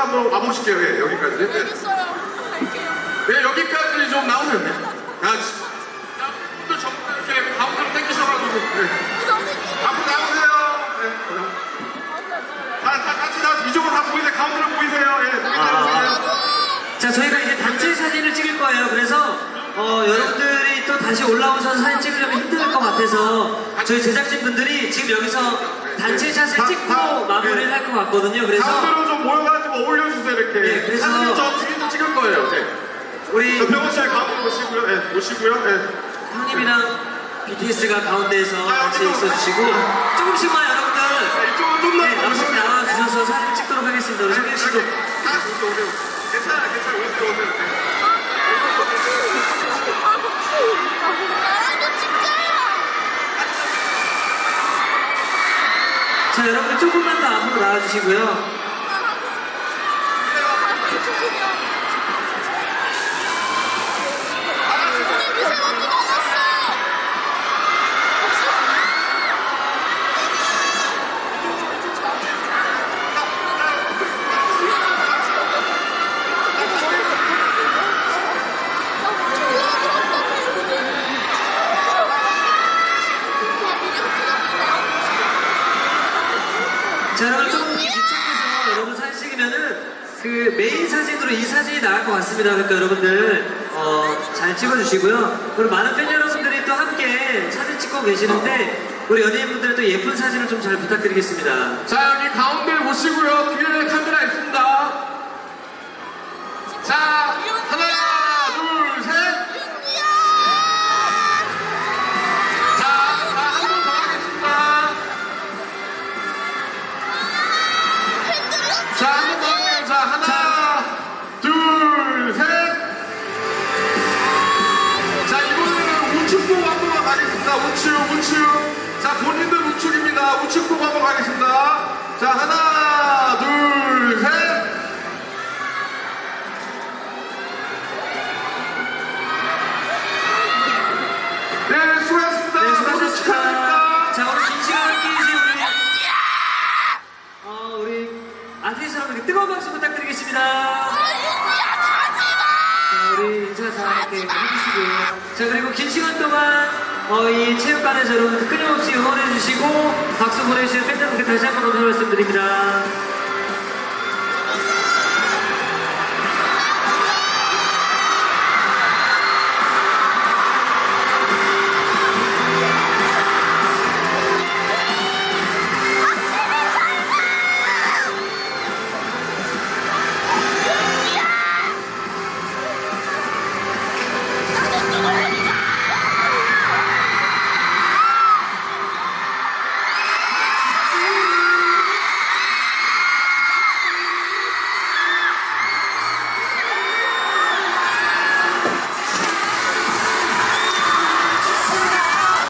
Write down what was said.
다 모여서 한번 와보실게요. 예, 여기까지. 네. 네, 여기까지 좀 자, 분들 전부 다 이렇게 가운데로 땡기셔가지고. 네. 앞으로 나오세요. 네. 자, 자, 같이 다 이쪽으로 다 보이세요. 가운데로 보이세요. 예, 다 보이세요. 자, 저희가 이제 단체 사진을 찍을 거예요. 그래서 어, 여러분들이 또 다시 올라오셔서 사진 찍으려면 힘들 것 같아서 저희 제작진 분들이 지금 여기서 단체 샷을 다- 찍고 다- 마무리를 네. 할것 같거든요. 그래서 가운데로 좀 모여 어울려주세요. 이렇게. 네, 그래서- 사진은 저 뒤에도 찍을 거예요. 네. 우리 저 병원 씨 가운데 오시고요. 예, 오시고요. 예. 형님이랑 BTS가 가운데에서 같이 있어주시고 조금씩만 여러분들 자, 이쪽으로 좀더 네, 앞으로 나와 주셔서 사진 찍도록 하겠습니다. 우리 성현 씨도 다 오세요, 오세요. 괜찮아, 괜찮아. 오세요, 오세요. 네. 나랑도. 자, 여러분 조금만 더 앞으로 나와 주시고요. 우리 미세먼지 먹었어. 자, 여러분 조금 집중해서 여러분 사진 찍으면은 그 메인 사진으로 이 사진이 나올 것 같습니다. 그러니까 여러분들 어, 잘 찍어주시고요. 그리고 많은 팬 여러분들이 또 함께 사진 찍고 계시는데 우리 연예인분들 또 예쁜 사진을 좀 잘 부탁드리겠습니다. 자, 여기 가운데 보시고요. 뒤에 카메라 있습니다. 자, 하나, 둘, 셋. 자, 한 번 더 하겠습니다. 자, 한번 가겠습니다. 우측, 우측. 자, 본인들 우측입니다. 우측 보고 한번 가겠습니다. 자, 하나, 둘, 셋. 자, 그리고 긴 시간 동안 어, 이 체육관에서 여러분 끊임없이 응원해주시고 박수 보내주신 팬들분께 다시 한 번 감사 말씀드립니다.